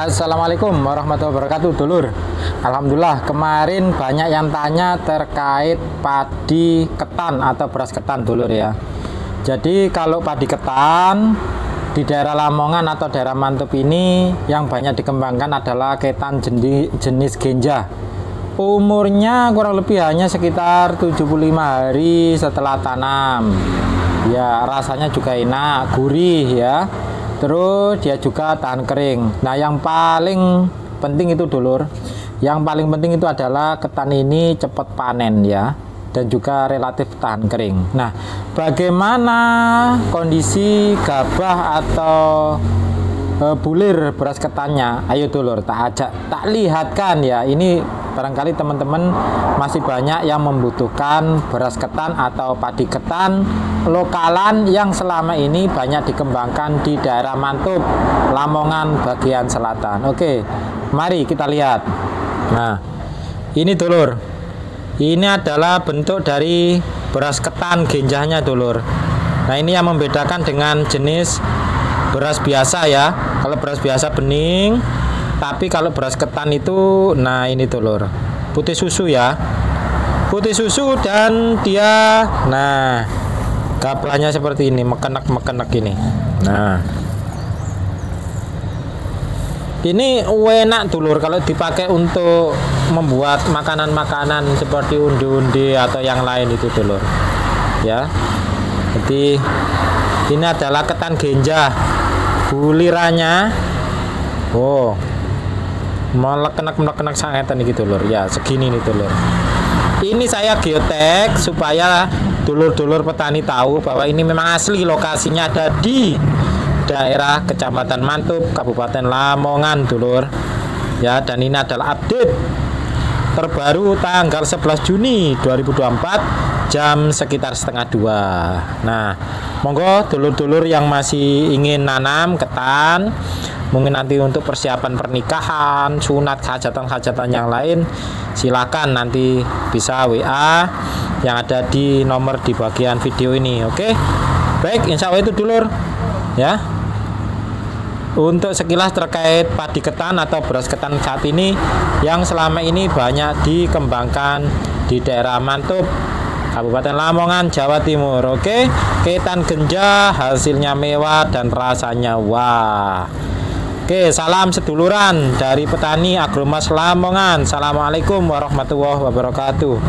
Assalamualaikum warahmatullahi wabarakatuh dulur. Alhamdulillah kemarin banyak yang tanya terkait padi ketan atau beras ketan dulur ya. Jadi kalau padi ketan di daerah Lamongan atau daerah Mantub ini yang banyak dikembangkan adalah ketan jenis, jenis genja. Umurnya kurang lebih hanya sekitar 75 hari setelah tanam. Ya rasanya juga enak gurih ya terus dia juga tahan kering. Nah yang paling penting itu dulur. Yang paling penting itu adalah ketan ini cepat panen ya dan juga relatif tahan kering. Nah bagaimana kondisi gabah atau e, bulir beras ketannya? Ayo dulur tak ajak tak lihatkan ya. Ini barangkali teman-teman masih banyak yang membutuhkan beras ketan atau padi ketan lokalan yang selama ini banyak dikembangkan di daerah Mantub, Lamongan bagian selatan. Oke, mari kita lihat. Nah, ini dulur. Ini adalah bentuk dari beras ketan genjahnya dulur. Nah, ini yang membedakan dengan jenis beras biasa ya. Kalau beras biasa bening, tapi kalau beras ketan itu nah ini dulur. Putih susu ya. Putih susu dan dia nah Gaplahnya seperti ini, mekenek-mekenek ini. Nah. Ini enak dulur kalau dipakai untuk membuat makanan-makanan seperti undi-undi atau yang lain itu dulur. Ya. Jadi ini adalah ketan genja. Bulirannya Oh. Melekenek-melekenek sangat ini dulur. Ya, segini nih dulur. Ini saya geotek supaya dulur-dulur petani tahu bahwa ini memang asli lokasinya ada di daerah Kecamatan Mantub, Kabupaten Lamongan, dulur. Ya, dan ini adalah update terbaru tanggal 11 Juni 2024 jam sekitar setengah dua. Nah, monggo dulur-dulur yang masih ingin nanam ketan, mungkin nanti untuk persiapan pernikahan, sunat, hajatan-hajatan yang lain, silakan nanti bisa WA yang ada di nomor di bagian video ini oke baik insya Allah itu dulur ya untuk sekilas terkait padi ketan atau beras ketan saat ini yang selama ini banyak dikembangkan di daerah Mantub Kabupaten Lamongan, Jawa Timur. Oke, ketan genja hasilnya mewah dan rasanya wah. Oke, salam seduluran dari petani Agromas Lamongan. Assalamualaikum warahmatullahi wabarakatuh.